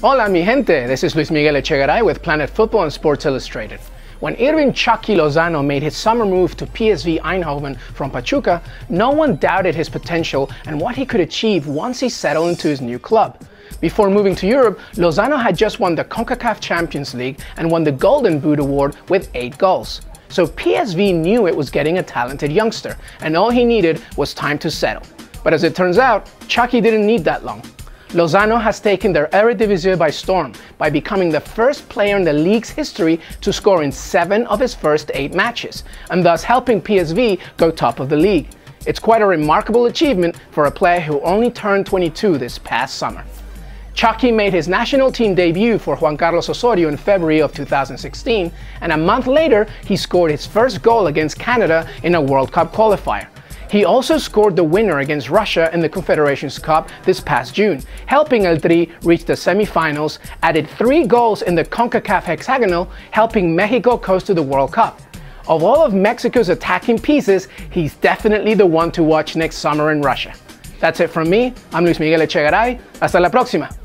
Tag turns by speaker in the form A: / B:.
A: Hola mi gente, this is Luis Miguel Echegaray with Planet Football and Sports Illustrated. When Hirving Chucky Lozano made his summer move to PSV Eindhoven from Pachuca, no one doubted his potential and what he could achieve once he settled into his new club. Before moving to Europe, Lozano had just won the CONCACAF Champions League and won the Golden Boot Award with 8 goals. So PSV knew it was getting a talented youngster, and all he needed was time to settle. But as it turns out, Chucky didn't need that long. Lozano has taken their Eredivisie by storm by becoming the first player in the league's history to score in seven of his first eight matches, and thus helping PSV go top of the league. It's quite a remarkable achievement for a player who only turned 22 this past summer. Chucky made his national team debut for Juan Carlos Osorio in February of 2016, and a month later he scored his first goal against Canada in a World Cup qualifier. He also scored the winner against Russia in the Confederations Cup this past June, helping El Tri reach the semifinals, added three goals in the CONCACAF hexagonal, helping Mexico coast to the World Cup. Of all of Mexico's attacking pieces, he's definitely the one to watch next summer in Russia. That's it from me. I'm Luis Miguel Echegaray. Hasta la próxima.